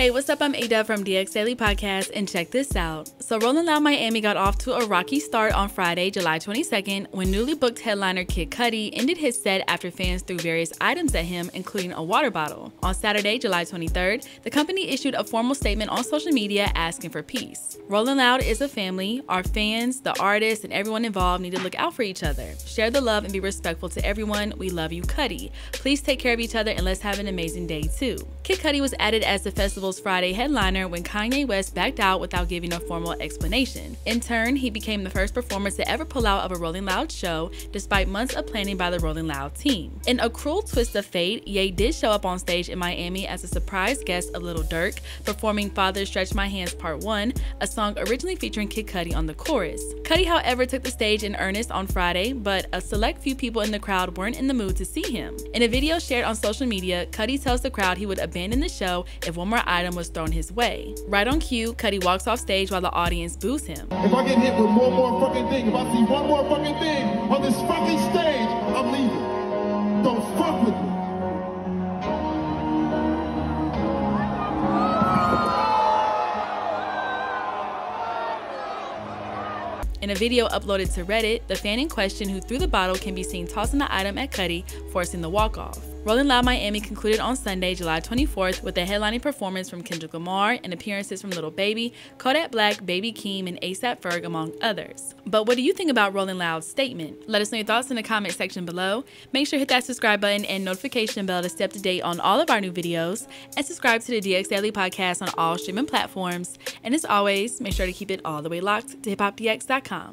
Hey, what's up? I'm Ada from DX Daily Podcast, and check this out. So, Rolling Loud Miami got off to a rocky start on Friday, July 22nd, when newly booked headliner Kid Cudi ended his set after fans threw various items at him, including a water bottle. On Saturday, July 23rd, the company issued a formal statement on social media asking for peace. Rolling Loud is a family. Our fans, the artists, and everyone involved need to look out for each other. Share the love and be respectful to everyone. We love you, Cudi. Please take care of each other and let's have an amazing day too. Kid Cudi was added as the Friday headliner when Kanye West backed out without giving a formal explanation. In turn, he became the first performer to ever pull out of a Rolling Loud show, despite months of planning by the Rolling Loud team. In a cruel twist of fate, Ye did show up on stage in Miami as a surprise guest of Lil Durk, performing Father Stretch My Hands Part 1, a song originally featuring Kid Cudi on the chorus. Cudi, however, took the stage in earnest on Friday, but a select few people in the crowd weren't in the mood to see him. In a video shared on social media, Cudi tells the crowd he would abandon the show if one more item was thrown his way. Right on cue, Cudi walks off stage while the audience boos him. If I get hit with one more fucking thing, if I see one more fucking thing on this fucking stage, I'm leaving. Don't fuck with me. In a video uploaded to Reddit, the fan in question who threw the bottle can be seen tossing the item at Cudi, forcing the walk-off. Rolling Loud Miami concluded on Sunday, July 24th with a headlining performance from Kendrick Lamar and appearances from Lil Baby, Kodak Black, Baby Keem, and ASAP Ferg, among others. But what do you think about Rolling Loud's statement? Let us know your thoughts in the comment section below. Make sure to hit that subscribe button and notification bell to stay up to date on all of our new videos, and subscribe to the DX Daily Podcast on all streaming platforms. And as always, make sure to keep it all the way locked to hiphopdx.com.